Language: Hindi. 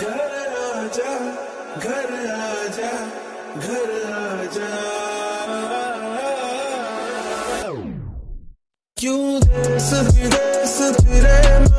घर आजा घर आजा घर आजा क्यों देश विदेश फिरे